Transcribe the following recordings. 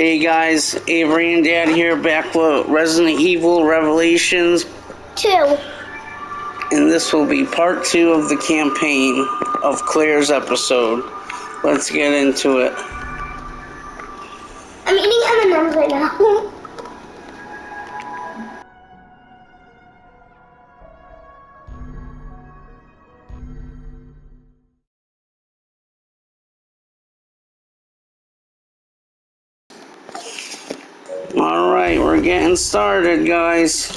Hey guys, Avery and Dad here back with Resident Evil Revelations, Two. and this will be part two of the campaign of Claire's episode. Let's get into it. I'm eating M&M's right now. getting started, guys.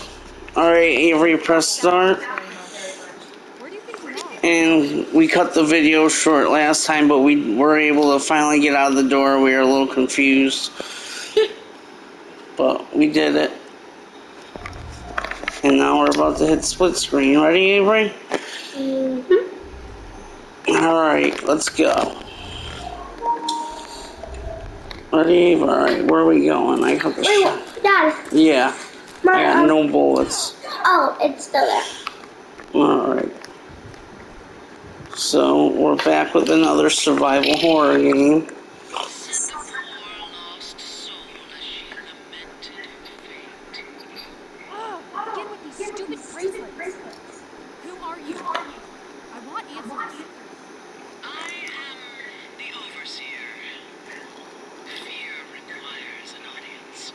Alright, Avery, press start. Where do you think we are? And we cut the video short last time, but we were able to finally get out of the door. We were a little confused. but we did it. And now we're about to hit split screen. Ready, Avery? Mm-hmm. Alright, let's go. Ready? Alright, where are we going? I got the Wait, sh- what? Dad. Yeah, I My, got um, no bullets. Oh, it's still there. Alright. So, we're back with another survival horror game. Oh, again with these stupid bracelets. Who are you? I want answers. I am the Overseer. Fear requires an audience.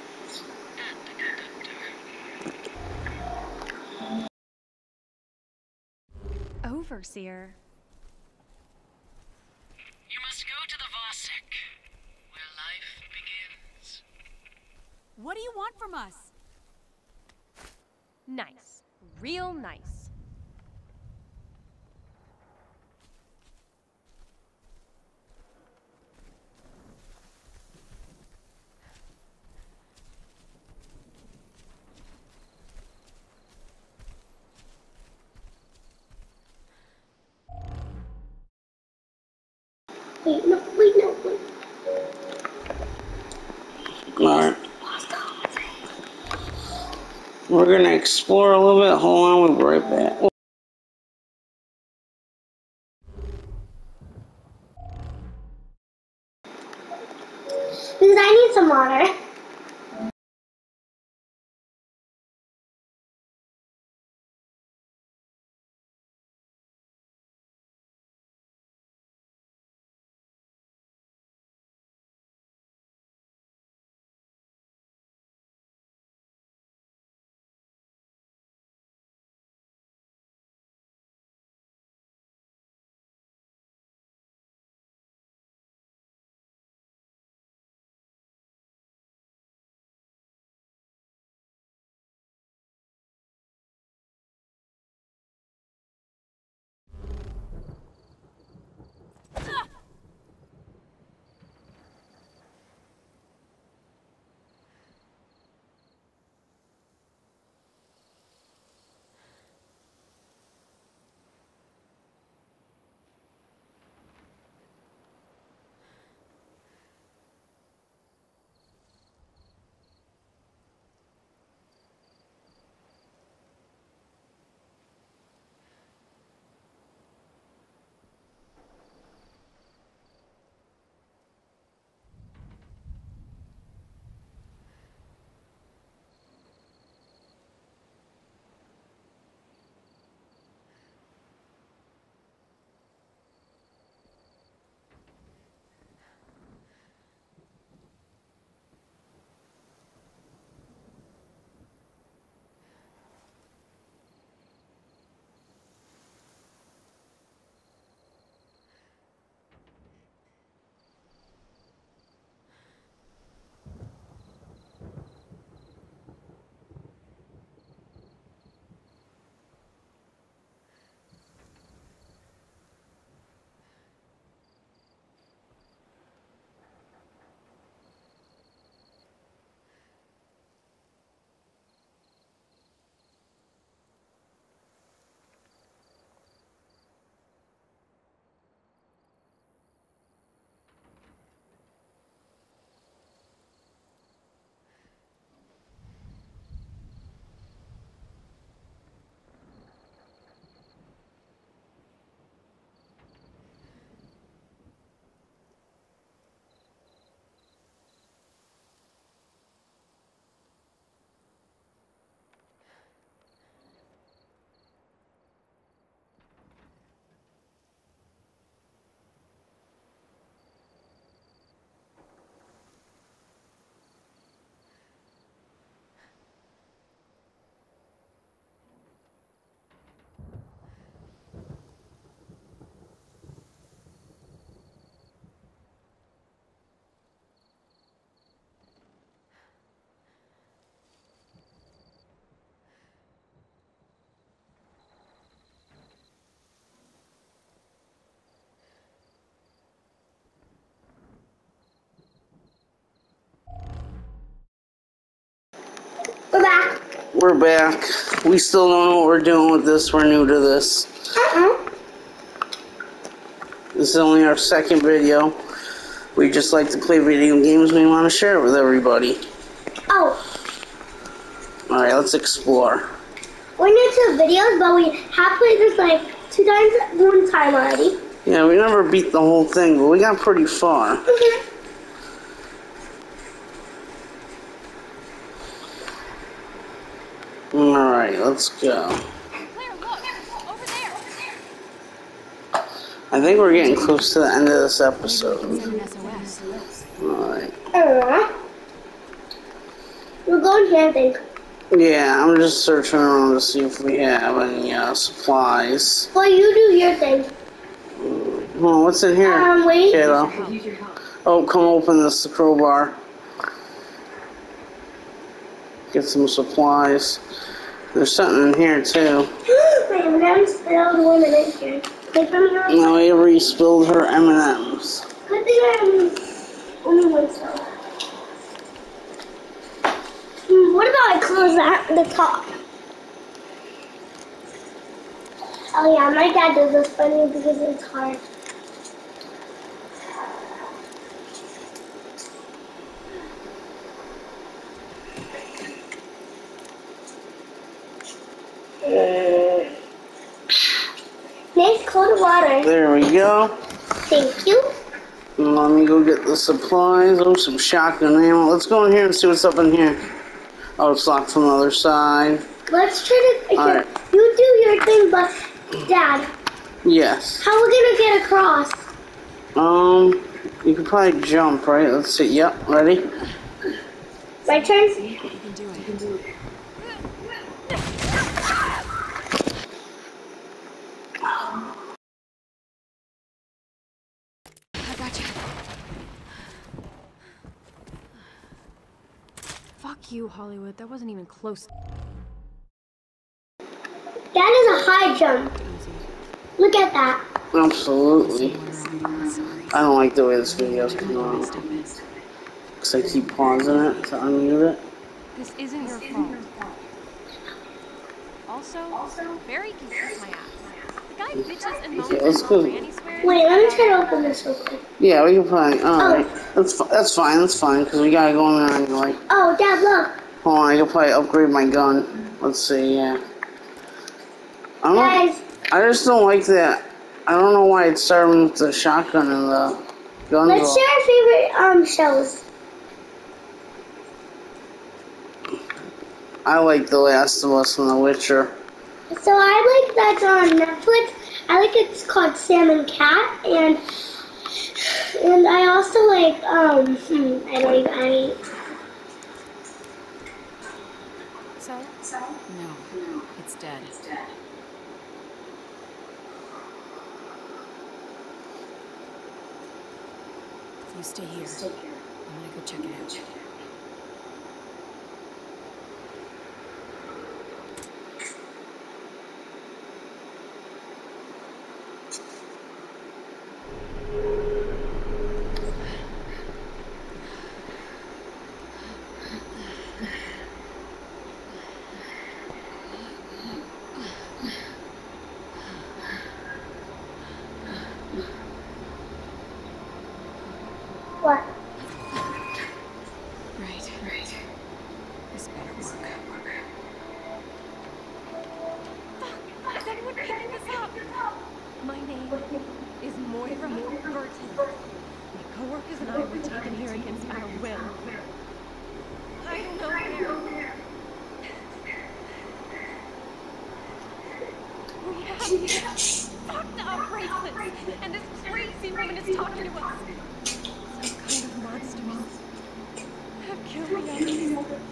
And a conductor. You must go to the Vosek, where life begins. What do you want from us? Nice. Real nice. Alright. We're gonna explore a little bit. Hold on, we'll be right back. We're back. We still don't know what we're doing with this. We're new to this. Uh-uh. This is only our second video. We just like to play video games. We want to share it with everybody. Oh, All right, let's explore. we're new to videos, but we have played this like two times, one time already. Yeah, we never beat the whole thing, but we got pretty far. Mhm. All right, let's go. Claire, look! Over there! I think we're getting close to the end of this episode. Send an SOS. All right. Uh, we're going here, I think. Yeah, I'm just searching around to see if we have any uh, supplies. Well, you do your thing. Oh, what's in here? Um, wait. Kayla? Oh, come open this crowbar. Get some supplies. There's something in here too. Gonna spell one minute here. Wait for me. real quick. No, Avery spilled her M&Ms. Good thing I'm only one spell. Hmm, what about I close that the top? Oh yeah, my dad does this for me because it's hard. Mm. Nice cold water. There we go. Thank you. And Let me go get the supplies. Oh, some shotgun ammo. Let's go in here and see what's up in here. Oh, it's locked from the other side. Let's try to. Here, Alright. You do your thing, but Dad, Yes. how are we gonna get across? Um, you can probably jump, right? Let's see. Yep, ready? My turn. You can do it. You can do it. I gotcha. Fuck you, Hollywood. That wasn't even close. That is a high jump. Look at that. Absolutely. I don't like the way this video's coming out. Stupid. Because I keep pausing it to unmute it. This isn't your fault. Also, Barry can kiss my ass. The guy bitches Okay, let's go. Wait, let me try to open this real quick. Yeah, we can probably. Alright. That's, that's fine, that's fine. Because we gotta go in there anyway. Oh, Dad, look. Hold on, I can probably upgrade my gun. Let's see, yeah. I don't Guys, I just don't like that. I don't know why it's starting with the shotgun and the gun. let's share our favorite um shows. I like The Last of Us and The Witcher. So I like that's on Netflix. I like it's called Sam and Cat, and and I also like um hmm, I don't even I So? No, it's dead. It's dead. You stay here. I'm gonna go check it out. what? Right, right. This better work. Fuck! Is anyone picking this up? My name is Moira Burton. My coworkers and I were taken here against our will. I don't know where. Have these bracelets, and this crazy woman is talking to us. Some kind of monsters have killed the others.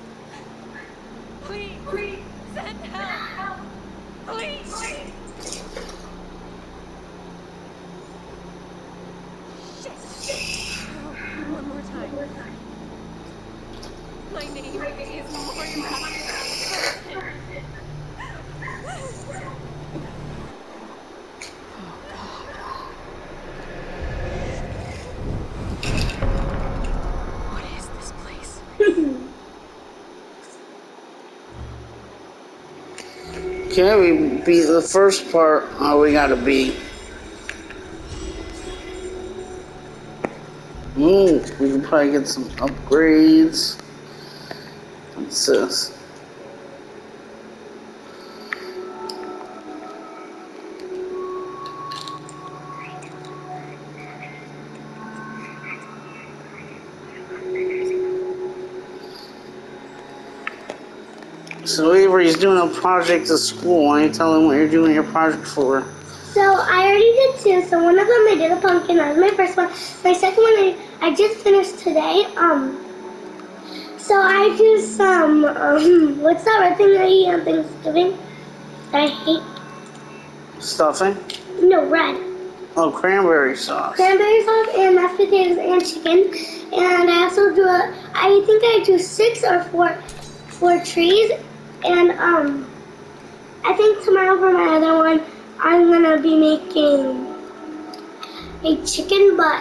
Please, please, send help. Please. Shit. Oh, one more time. My name is Moira Burton. What is this place? Okay, we beat the first part. Oh, we gotta beat. Ooh, hmm, we can probably get some upgrades. What's this? So Avery's doing a project at school. Why don't you tell him what you're doing your project for? So I already did two. So one of them I did a pumpkin. That was my first one. My second one I, I just finished today. Um. So I do some um. What's that red thing I eat on Thanksgiving? That I hate. Stuffing? No red. Oh, cranberry sauce. Cranberry sauce and mashed potatoes and chicken. And I also do a. I think I do six or four, four trees. And um. I think tomorrow for my other one, I'm gonna be making a chicken, but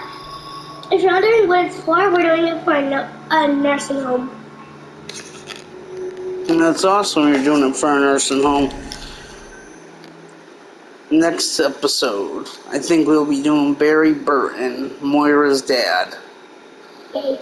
if you're wondering what it's for, we're doing it for a, nu- a nursing home. And that's awesome. You're doing it for a nursing home. Next episode, I think we'll be doing Barry Burton, Moira's dad. Okay.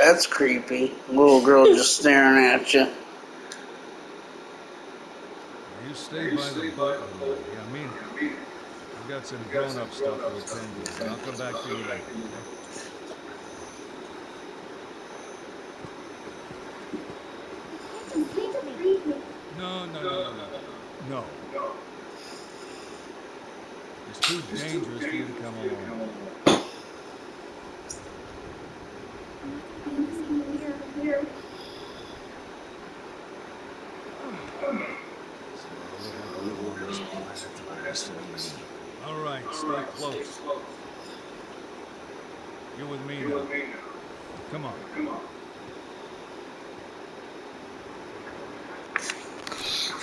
That's creepy. Little girl just staring at you. You stay by the boat with me. I mean. I've got some grown-up stuff to attend to. and I'll come back to you later. okay? No, no, no, no, no. No. It's too dangerous for you to come along. All right, stay close. You're with me now. Come on.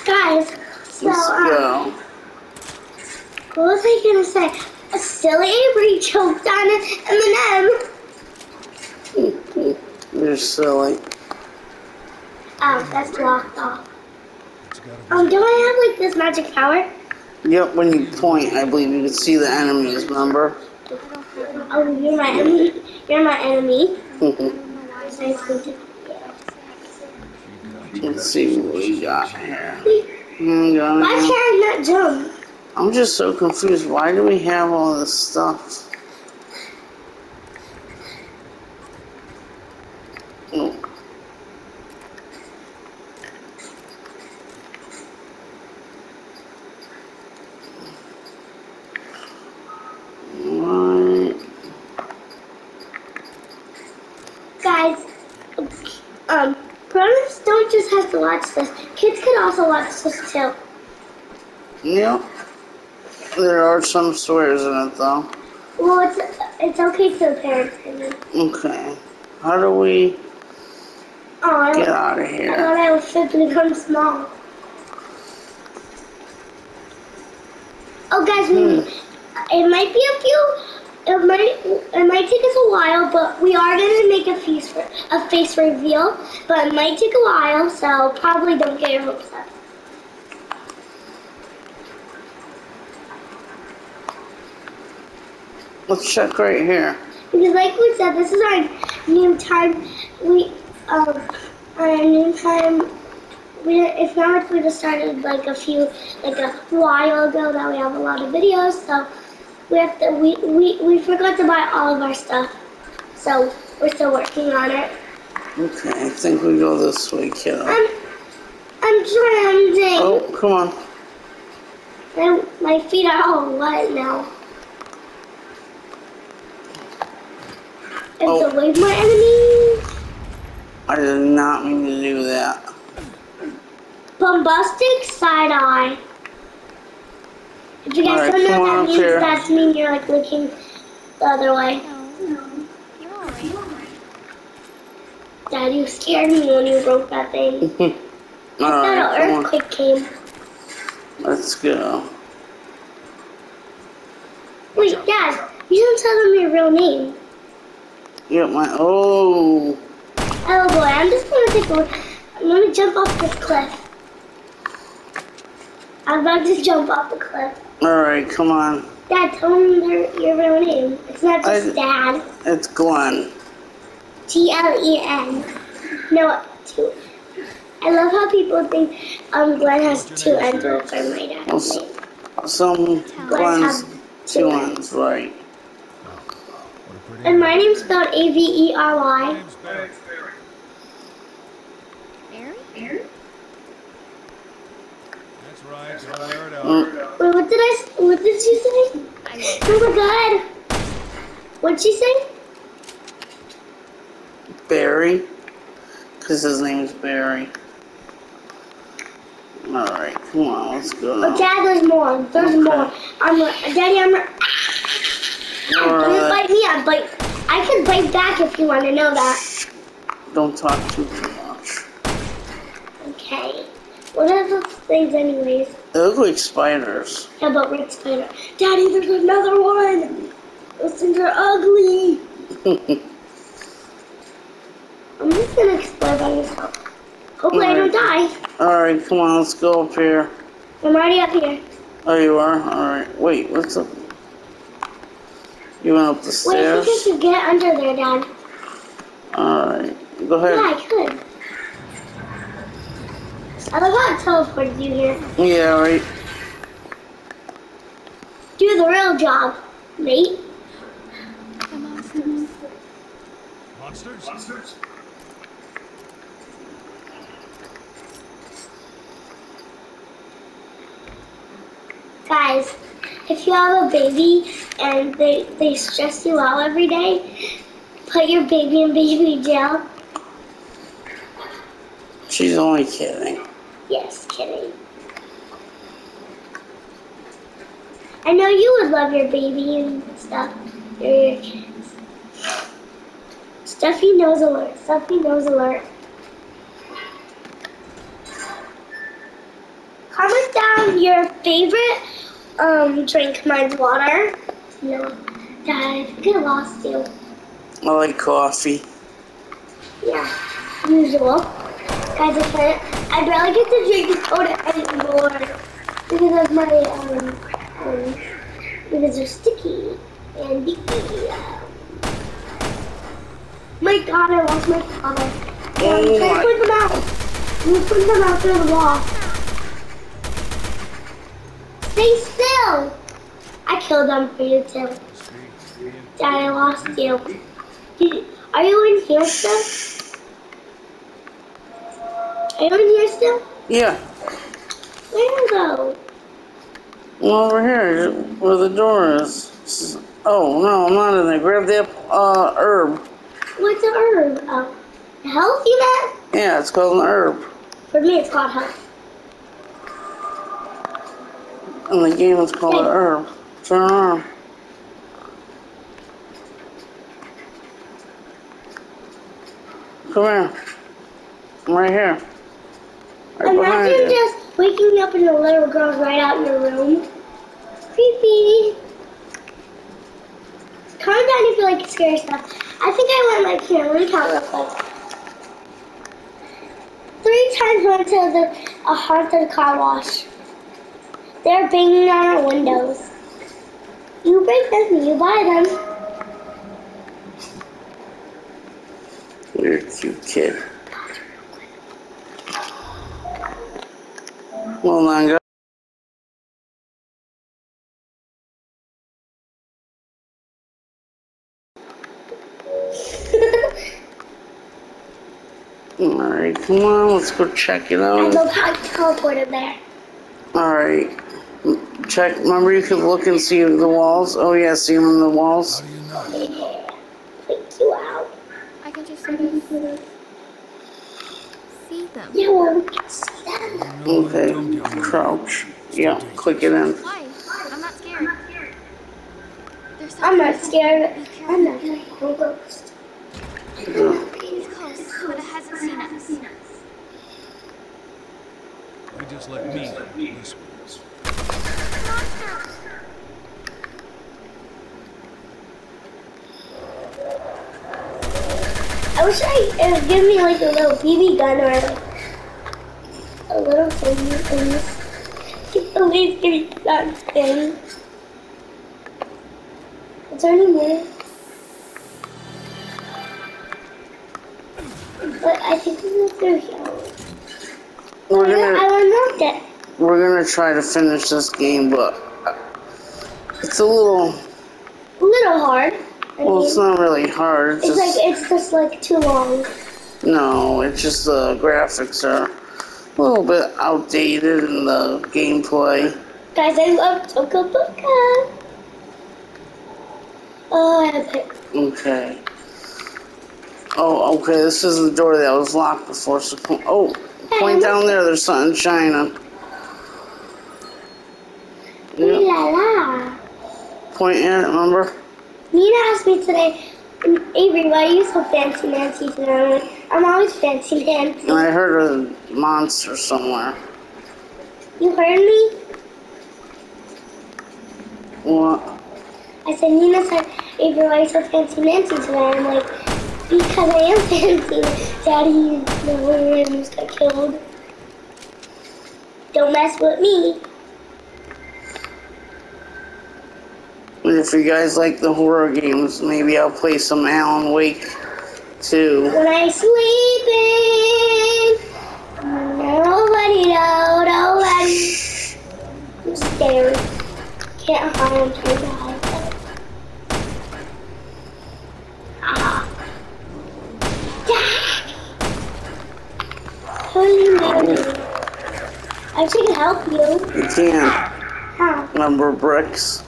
Guys, so um, what was I gonna say? A silly Avery choked on an M&M. You're silly. Oh, that's locked off. It's gotta. Um, do I have like this magic power? Yep, when you point, I believe you can see the enemies, remember? Oh, you're my enemy. You're my enemy. Let's Nice to meet you. see what we got here. Why can't I not jump? I'm just so confused. Why do we have all this stuff? Oh. Right. Guys, um, grown-ups don't just have to watch this. Kids can also watch this too. Yep. There are some swears in it though. Well, it's it's okay for the parents. I mean. Okay. How do we Oh, I, get out of here? I thought I was fit to become small. Oh, guys, we, hmm. it might be a few it might it might take us a while, but we are gonna make a face for a face reveal. But it might take a while, so probably don't get your hopes up. Let's check right here. Because like we said, this is our noon time. We um our noon time. We it's not like we just started like a few like a while ago that we have a lot of videos. So we have to we we, we forgot to buy all of our stuff. So we're still working on it. Okay, I think we go this way, kiddo. I'm I'm drowning. Oh, come on. My, my feet are all wet now. And Oh. so wave my enemy. I did not mean to do that. Bombastic side eye. If you guys don't know come on that up means, here. that's mean you're like looking the other way. No. You're. Dad, you scared me when you broke that thing. I thought Alright, an come on. earthquake came. Let's go. Wait, Dad, you didn't tell them your real name. Get my. Oh. Oh boy, I'm just gonna take a look. I'm gonna jump off this cliff. I'm about to jump off the cliff. Alright, come on. Dad, tell them their, your real name. It's not just I- Dad. It's Glen. T L E N. No, two. I love how people think um Glenn has two N's for my dad's Well, name. Some Glenn Glenn's has two ones, right. What a pretty And my name's spelled A V E R Y. name's Barry. Barry? That's right. Don't wear it out. Mm, Wait, what did I? s- What did you say? Oh my God! What'd she say? Barry. Because his name is Barry. Alright, come on, let's go Oh, now. Dad, there's more. There's Okay. more. I'm, Daddy, I'm. Don't Alright, bite me. I bite. I can bite back if you want to know that. don't talk too, too much. Okay. What are those things, anyways? They look like spiders. How about red spider? Daddy, there's another one. Those things are ugly. I'm just gonna explore by myself. Hopefully I don't die. Alright, come on, let's go up here. I'm already up here. Oh, you are? Alright, wait, what's up? You went up the Wait, I stairs? think I should get under there, Dad. Alright, go ahead. Yeah. I could. I love how it teleported you here. Yeah, right. Do the real job, mate. The monsters. Monsters? Guys, if you have a baby and they, they stress you out every day, put your baby in baby jail. She's only kidding. Yes, kidding. I know you would love your baby and stuff. Your kids. Stuffy nose alert. Stuffy nose alert. Comment down your favorite um drink. Mine's water. No, Dad, I I lost you. I like coffee. Yeah, usual. Guys, I can't. I barely get to drink soda anymore because of my um, um because they're sticky and icky. My God, I lost my bottle. Yeah, I'm Oh trying to put them out. I'm putting them out through the wall. Stay still. I killed them for you too. Dad, I lost you. Did, are you in here still? Are you in here still? Yeah, Where though? I'm over here where the door is. Oh, no, I'm not in there. Grab that uh, herb. What's an herb? Oh, health you meant? Yeah, it's called an herb. For me, it's called health. In the game, it's called an herb. Turn around. Come here. I'm right here. Right Imagine just waking up and a little girl's right out in your room. Creepy. Calm down if you like scary stuff. I think I went like here. Let me count real quick. Three times went to the a haunted car wash. They're banging on our windows. You break them, you buy them. You're a cute kid. Well. Alright, come on, let's go check it out. I out. love how you teleported there. Alright. Check, remember you could look and see the walls? Oh yeah, see them on the walls? How do you know? Yeah. Freak you out. I can just sort of see them. Yeah, well, we can see them. You know what Okay, dum dum crouch. Yeah, click it in. Why? I'm not scared. I'm not scared. I'm not scared. I'm a ghost. Yeah. It's close, but it hasn't seen us. You just let me handle this one. Monster! I wish I it would give me like a little BB gun or like a little thing in this. Please give me that thing. Is there any more? But I think it's through here. We're I gonna unlocked it. we're gonna try to finish this game, but it's a little A little hard. Well, it's not really hard. It's it's like it's just like too long. no, it's just the graphics are a little bit outdated in the gameplay. Guys, I love Toca Boca. Oh, I have it. Okay. Oh, okay. This is the door that was locked before. So, po- oh, point down there. There's something shining. Yep. la la. Point at it. Remember? Nina asked me today, Avery, why are you so fancy Nancy today? I'm like, I'm always fancy Nancy. I heard a monster somewhere. You heard me? What? I said, Nina said, Avery, why are you so fancy Nancy today? I'm like, because I am fancy. Daddy, the Williams got killed. Don't mess with me. And if you guys like the horror games, maybe I'll play some Alan Wake too. When I sleeping, nobody know, nobody. I'm scared. Can't hide, I'm trying to hide. Ah. Dad! Holy moly. I I could help you. You can't. How? Remember bricks?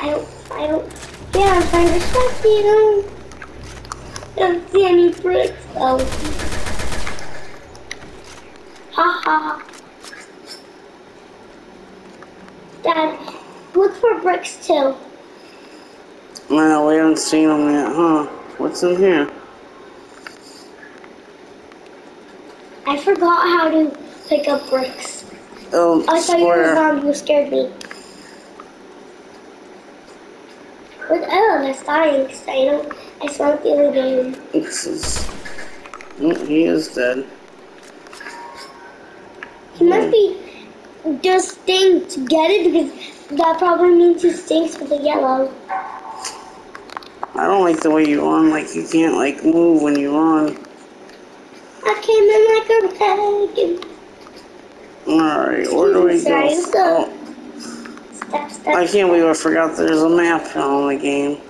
I don't, I don't, yeah, I'm trying to trust you. I don't see any bricks though. Ha ha. Dad, look for bricks too. No, we haven't seen them yet, huh? What's in here? I forgot how to pick up bricks. Oh, I thought you were square. zombie who scared me. With oh, that's dying 'cause I don't, I saw it the other game. This is. Oh, he is dead. He must be just staying to get it because that probably means he stinks with the yellow. I don't like the way you run. Like you can't like move when you run. I came in like a dragon. All right, where do we go? let's go. Oh, I can't believe I forgot there's a map on the game.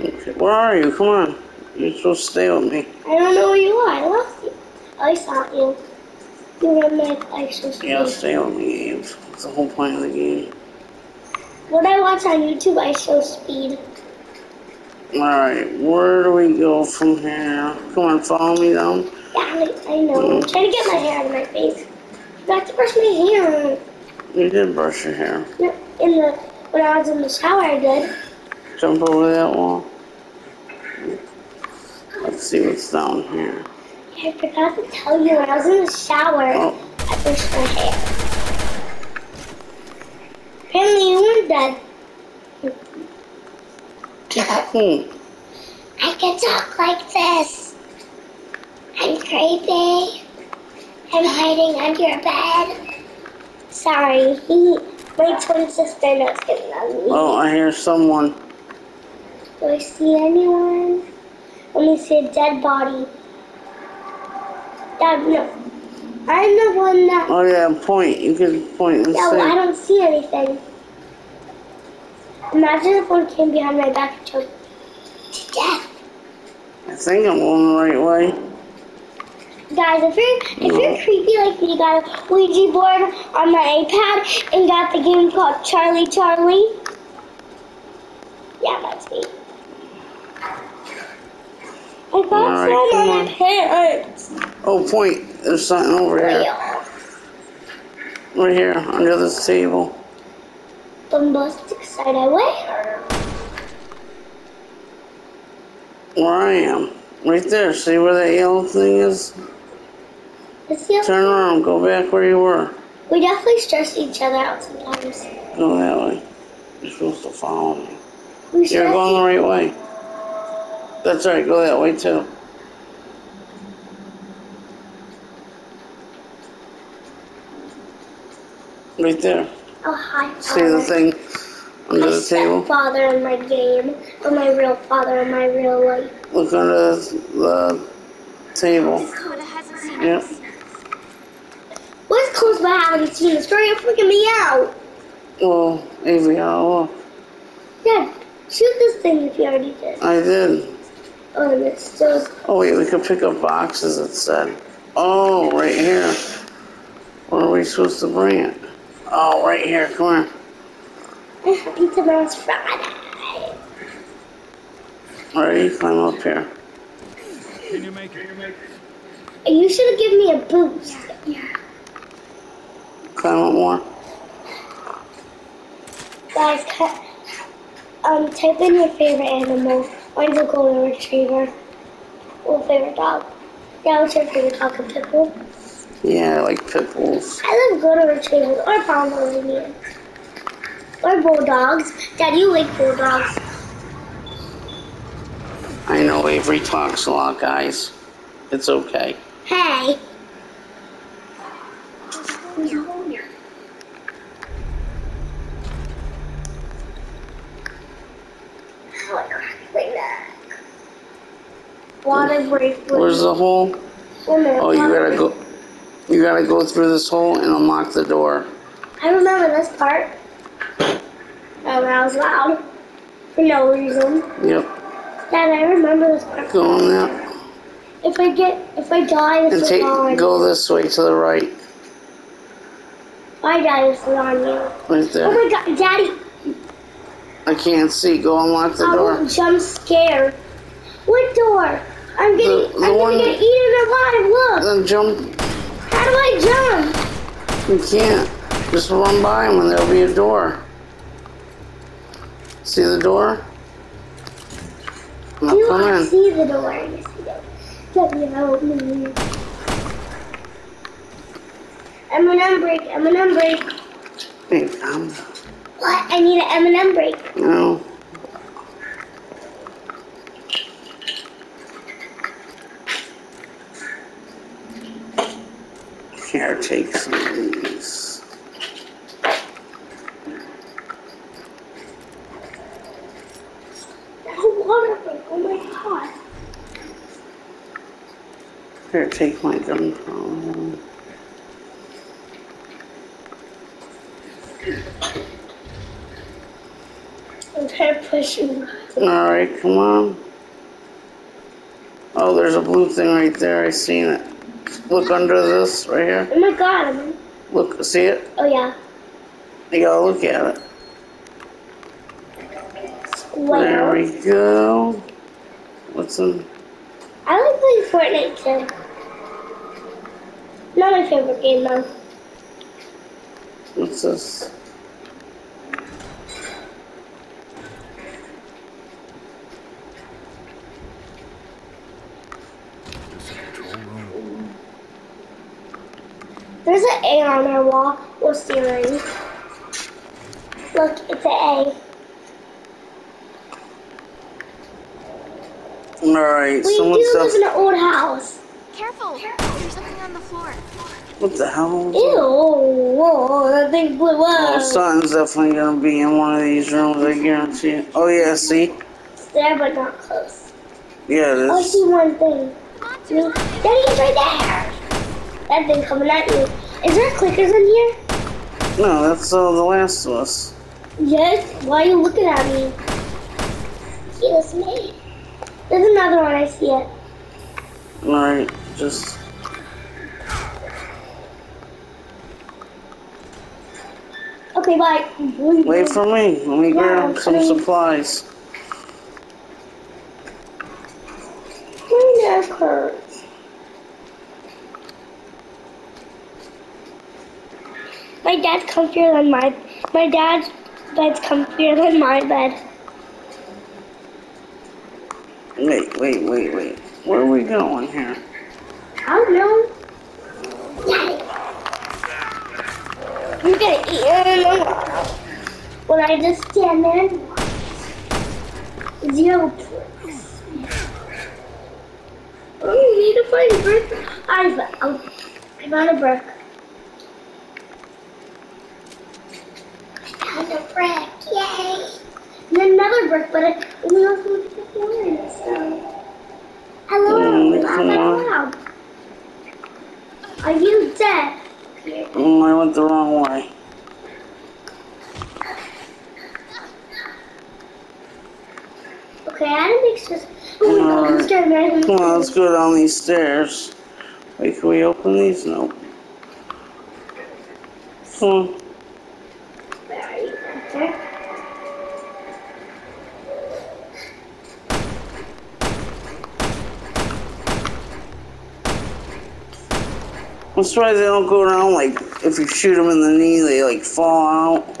Okay, where are you? Come on. You're supposed to stay with me. I don't know where you are. I lost you. I saw you. You were in my actual. Yeah, stay with me, Abe. That's the whole point of the game. What I watch on YouTube, IShowSpeed. Alright, where do we go from here? Come on, follow me down. Yeah, I, I know. I'm trying to get my hair out of my face. Got to brush my hair. You didn't brush your hair. No, In the when I was in the shower, I did. Jump over that wall. Let's see what's down here. I forgot to tell you when I was in the shower, Oh, I brushed my hair. Apparently, you weren't dead. Hmm. I can talk like this. I'm creepy. I'm hiding under your bed. Sorry, he, my twin sister knows getting on me. Oh, I hear someone. Do I see anyone? Let me see a dead body. Dad, no. I'm the one that. Oh yeah, point. You can point and Yeah, well, I don't see anything. Imagine if one came behind my back and choked to death. I think I'm going the right way. Guys, if you're if you're creepy like me, you got a Ouija board on my iPad and got the game called Charlie Charlie. Yeah, that's me. I got Alright, some on my pants. Oh, point. There's something over here. Right here, under this table. Bombastic side away. Where I am. Right there. See where that yellow thing is? Let's see. Turn around. Go back where you were. We definitely stress each other out sometimes. Go that way. You're supposed to follow me. We You're going the right way. That's right. Go that way too. Right there. Oh, hi. See the thing under my the table? stepfather in my game, or my real father in my real life. Look under the, the table. Coda hasn't seen Yep. us. What's close by haven't seen the story? You're freaking me out. Oh, Avery, oh, look. Dad, shoot this thing if you already did. I did. Oh, and it's still. Oh, wait, we could pick up boxes, it said. Oh, right here. Where are we supposed to bring it? Oh, right here. Come here. I happy tomorrow's Friday. Ready? Climb up here. Can you make it? You should have given me a boost. Climb up more. Guys. Um, type in your favorite animal. Mine's a golden retriever. Or favorite dog. Yeah, what's your favorite dog? A pit bull? Yeah, I like pit bulls. I love golden retrievers or Pomeranians. Or bulldogs. Dad, you like bulldogs. I know Avery talks a lot, guys. It's okay. Hey. Water break. Where's the hole? Oh, oh, you gotta go. You gotta go through this hole and unlock the door. I remember this part. Oh, that was loud. For no reason. Yep. Dad, I remember this part. Go on that. If I get, if I die, And this is take. on. Go this way to the right. Die, this is on you. Right there. Oh my God, Daddy! I can't see. Go unlock the I door. jump scare. What door? I'm getting, The- the I'm one- gonna get eaten alive. Look. Then jump. How do I jump? You can't. Just run by them and there'll be a door. See the door? Do come I in. see the door? Yes, you do. Let me help me. M&M break. M&M break. Hey, down. What? I need an M&M break. No. Here, take some of these. Oh my. Here, take my gunpowder. I'm trying to push you. Alright, come on. Oh, there's a blue thing right there. I seen it. Look under this right here. Oh my God. Look, see it? oh yeah. You gotta look at it. There we go. What's in? I like playing Fortnite too. Not my favorite game though. What's this? This is a control room. There's an A on our wall or ceiling. Look, it's an A. Alright, We someone do live in an old house. Careful! Careful! There's something on the floor. What the hell? Ew, whoa, that thing blew Oh, up. something's definitely gonna be in one of these rooms, I guarantee it. Oh, yeah, see? There, but not close. Yeah, it Oh, I see one thing. The monster's on it. Daddy's right there. That thing coming at you. Is there clickers in here? No, that's uh, The Last of Us. Yes. Why are you looking at me? Excuse me. There's another one. I see it. Alright, just. Okay, bye. Wait for me. Let me Yeah, grab some coming. supplies. My neck hurts. My dad's comfier than my my dad's bed's comfier than my bed. Wait, wait, wait, wait. Where are we going here? I don't know. Daddy. You're gonna eat it. When I just stand there. Zero proof. Oh, you need to find a brick. I found, I found a brick. I found a brick, yay! And then another brick, but I only also went to the one, so. Hello, Mm, laugh out loud. Are you dead? Oh, I went the wrong way. Okay, I to make sure. Oh my god, I'm scared, man. Come on, let's go down these stairs. Wait, can we open these? Nope. Come on. Where are you, Spencer? I'm surprised they don't go around like if you shoot them in the knee, they like fall out.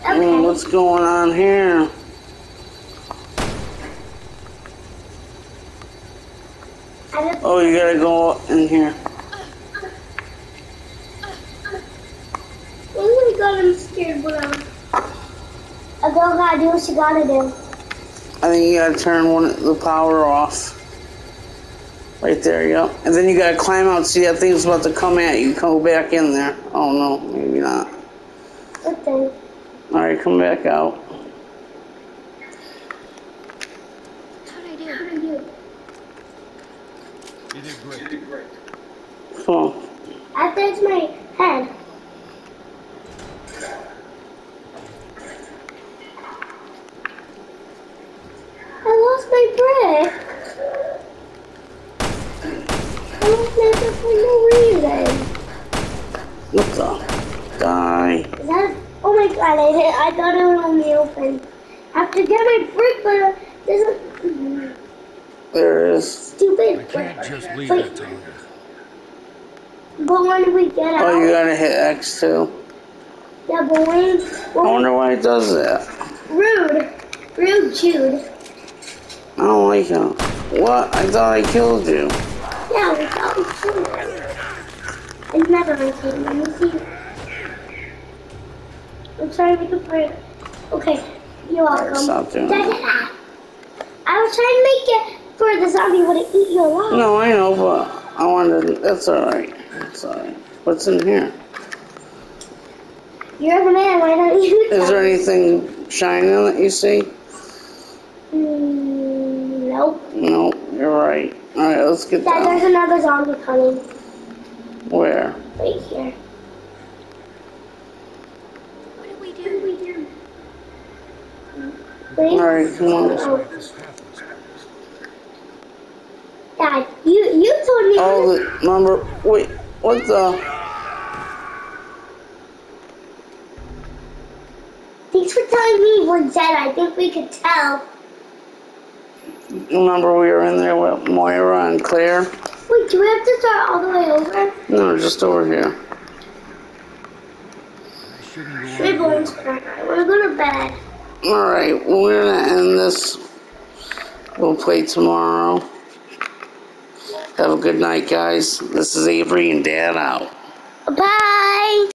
Okay. What's going on here? Oh, you gotta go in here. oh my god, I'm scared, bro. Um, a girl gotta do what she gotta do. I think you gotta turn one the power off. Right there, yep. And then you gotta climb out. See that thing's about to come at you. Go back in there. Oh no, maybe not. Okay. All right, come back out. How'd I do? You did great. Come on. I think it's my head. I lost my brick. I lost my brick for no reason. What the? Die. Is that? Oh my god! I did. I thought it would only open. I have to get my brick, but this is There it is. stupid. I can't just leave Wait, it to you. but when do we get out? Oh, you gotta hit X too. Yeah, but when? I wonder why it does that. rude, rude, Jude. I don't like him. What? I thought I killed you. Yeah, we thought we should. It's never rotating. Let me see. I'm sorry, we could break. Okay, you're welcome. Stop doing that. I was trying to make it for the zombie would eat you alive. No, I know, but I wanted. That's all right. That's all right. What's in here? You're the man. Why don't you? Is tell there me? anything shining that you see? Mm, nope. No, you're right. All right, let's get Dad, there's another zombie coming Where? right here. What did we do? Wait. All right, come on. Oh, Dad, you you told me. Oh, the, remember? Wait, what the? Thanks for telling me we're dead. I think we could tell. Remember we were in there with Moira and Claire? Wait, do we have to start all the way over? No, just over here. I shouldn't go We're going to. To bed. All right, we're gonna end this. We'll play tomorrow. Have a good night, guys. This is Avery and Dad out. Bye.